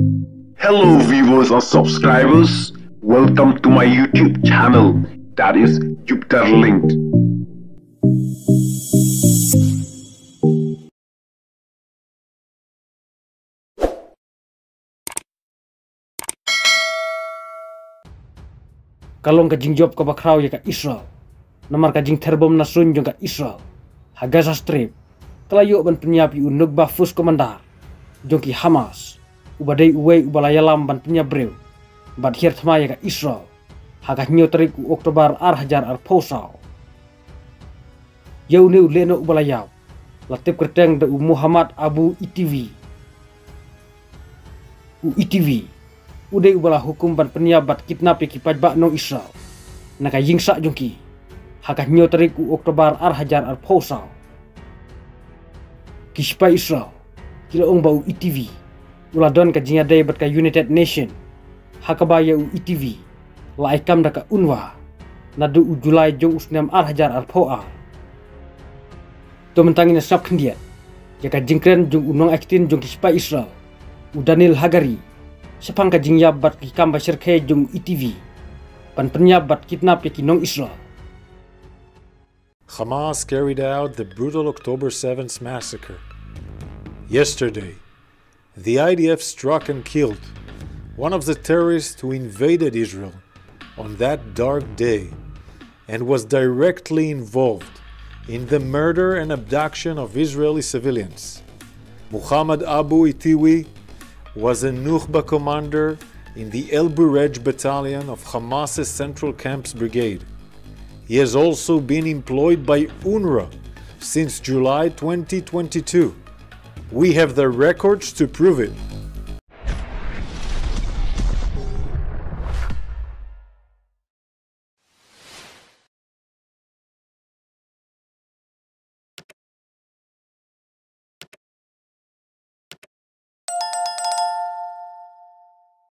Hello viewers and subscribers, welcome to my YouTube channel. That is Jupiter Linked. kalong ka jing job ka bakraw ya ka Israel. Namar ka jing terbom nasun jong ka Israel. Ha Gaza Strip. Kalayo ban penyapi unug ba fus komandar jong ki Hamas ubadai uwe ubalayalam ban penyabreu bad hier thma ya ka Israel. Ha ka nyo tarik u Oktober ar hajar ar posau. Yau ne uleno ubalayaw latip kerteng da u Muhammad Abu ITV u ITV udai ubala hukum ban penyabat kidnap ki pajba no Israel. Naka yingsa jongki. Haka nyo tarik u Oktober ar hajar ar kispa Israel. Kila ong bau ITV ula don ka jinga day bat ka United Nation. Haka ba ya u ITV la da ka unwa. Nadu u Julai jong usnam ar hajar ar poa. To mentangin snap kendian. Jaka jingkren jong unong aktin jong kispa Israel. U Daniel Hagari. Sepang ka jingyabat ki kamba sirke jung ITV pan penyabat kidnap ki nong Israel. Hamas carried out the brutal October 7th massacre. Yesterday, the IDF struck and killed one of the terrorists who invaded Israel on that dark day and was directly involved in the murder and abduction of Israeli civilians. Muhammad Abu Itiwi was a Nukhba commander in the El Burej battalion of Hamas's Central Camps Brigade. He has also been employed by UNRWA since July 2022. We have the records to prove it.